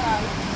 Bye.